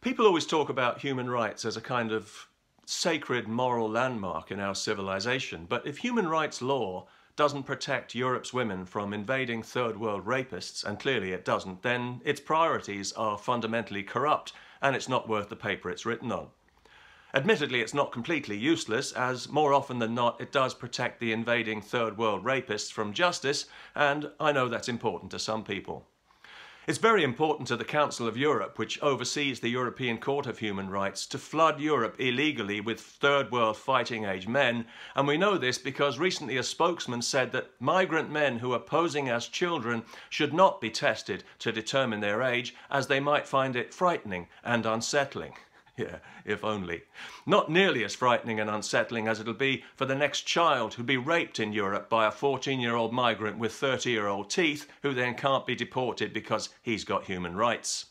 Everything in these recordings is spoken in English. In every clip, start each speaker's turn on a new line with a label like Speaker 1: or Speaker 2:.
Speaker 1: People always talk about human rights as a kind of sacred moral landmark in our civilization, but if human rights law doesn't protect Europe's women from invading third world rapists, and clearly it doesn't, then its priorities are fundamentally corrupt and it's not worth the paper it's written on. Admittedly, it's not completely useless, as more often than not it does protect the invading third world rapists from justice, and I know that's important to some people. It's very important to the Council of Europe, which oversees the European Court of Human Rights, to flood Europe illegally with third world fighting age men. And we know this because recently a spokesman said that migrant men who are posing as children should not be tested to determine their age, as they might find it frightening and unsettling. Yeah, if only. Not nearly as frightening and unsettling as it'll be for the next child who'd be raped in Europe by a 14-year-old migrant with 30-year-old teeth who then can't be deported because he's got human rights.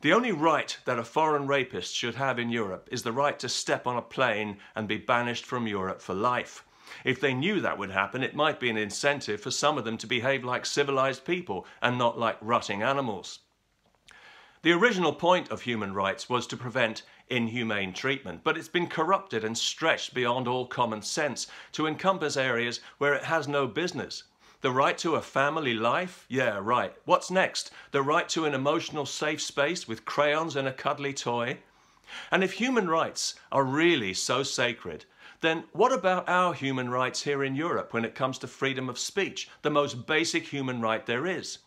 Speaker 1: The only right that a foreign rapist should have in Europe is the right to step on a plane and be banished from Europe for life. If they knew that would happen, it might be an incentive for some of them to behave like civilized people and not like rutting animals. The original point of human rights was to prevent inhumane treatment, but it's been corrupted and stretched beyond all common sense to encompass areas where it has no business. The right to a family life? Yeah, right. What's next? The right to an emotional safe space with crayons and a cuddly toy? And if human rights are really so sacred, then what about our human rights here in Europe when it comes to freedom of speech, the most basic human right there is?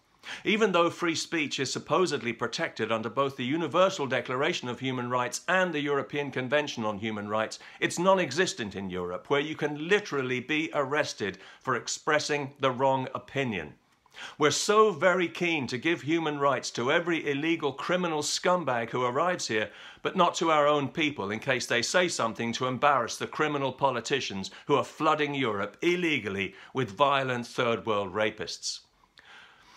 Speaker 1: Even though free speech is supposedly protected under both the Universal Declaration of Human Rights and the European Convention on Human Rights, it's non-existent in Europe, where you can literally be arrested for expressing the wrong opinion. We're so very keen to give human rights to every illegal criminal scumbag who arrives here, but not to our own people in case they say something to embarrass the criminal politicians who are flooding Europe illegally with violent third world rapists.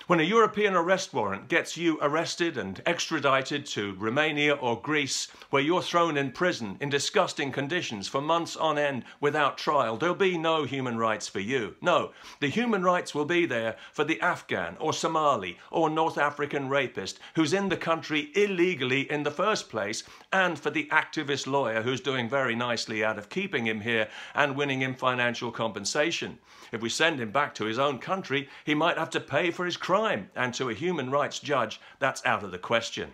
Speaker 1: When a European arrest warrant gets you arrested and extradited to Romania or Greece, where you're thrown in prison in disgusting conditions for months on end without trial, there'll be no human rights for you. No, the human rights will be there for the Afghan or Somali or North African rapist who's in the country illegally in the first place, and for the activist lawyer who's doing very nicely out of keeping him here and winning him financial compensation. If we send him back to his own country, he might have to pay for his crime, and to a human rights judge, that's out of the question.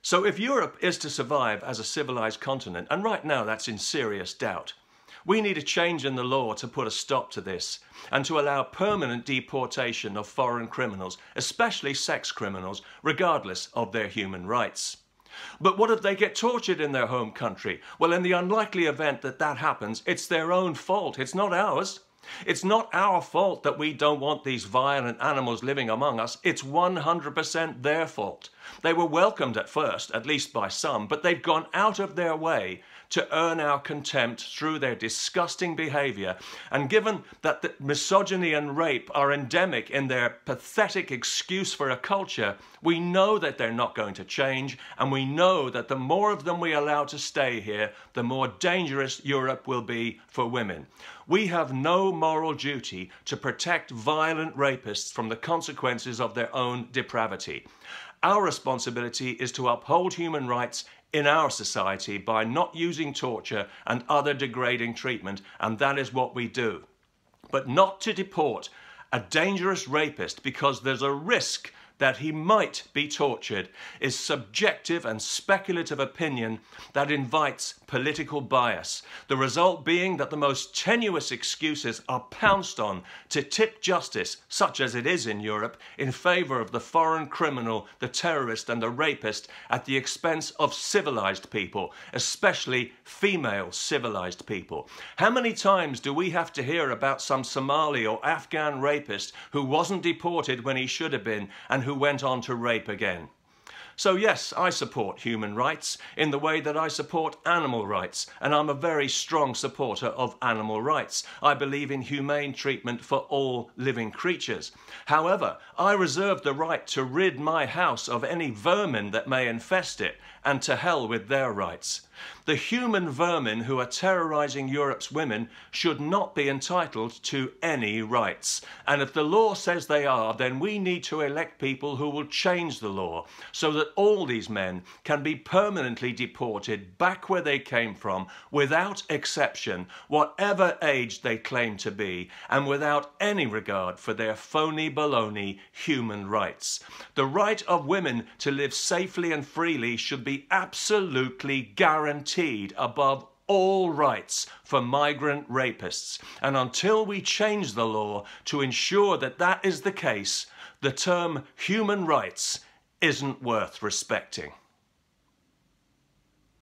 Speaker 1: So if Europe is to survive as a civilized continent, and right now that's in serious doubt, we need a change in the law to put a stop to this and to allow permanent deportation of foreign criminals, especially sex criminals, regardless of their human rights. But what if they get tortured in their home country? Well, in the unlikely event that that happens, it's their own fault. It's not ours. It's not our fault that we don't want these violent animals living among us. It's 100% their fault. They were welcomed at first, at least by some, but they've gone out of their way to earn our contempt through their disgusting behavior. And given that misogyny and rape are endemic in their pathetic excuse for a culture, we know that they're not going to change, and we know that the more of them we allow to stay here, the more dangerous Europe will be for women. We have no moral duty to protect violent rapists from the consequences of their own depravity. Our responsibility is to uphold human rights in our society by not using torture and other degrading treatment, and that is what we do. But not to deport a dangerous rapist because there's a risk that he might be tortured is subjective and speculative opinion that invites political bias, the result being that the most tenuous excuses are pounced on to tip justice, such as it is in Europe, in favour of the foreign criminal, the terrorist and the rapist at the expense of civilised people, especially female civilised people. How many times do we have to hear about some Somali or Afghan rapist who wasn't deported when he should have been and who who went on to rape again. So yes, I support human rights in the way that I support animal rights, and I'm a very strong supporter of animal rights. I believe in humane treatment for all living creatures. However, I reserve the right to rid my house of any vermin that may infest it, and to hell with their rights. The human vermin who are terrorizing Europe's women should not be entitled to any rights. And if the law says they are, then we need to elect people who will change the law so that all these men can be permanently deported back where they came from without exception, whatever age they claim to be, and without any regard for their phony baloney human rights. The right of women to live safely and freely should be absolutely guaranteed guaranteed above all rights for migrant rapists. And until we change the law to ensure that that is the case, the term human rights isn't worth respecting.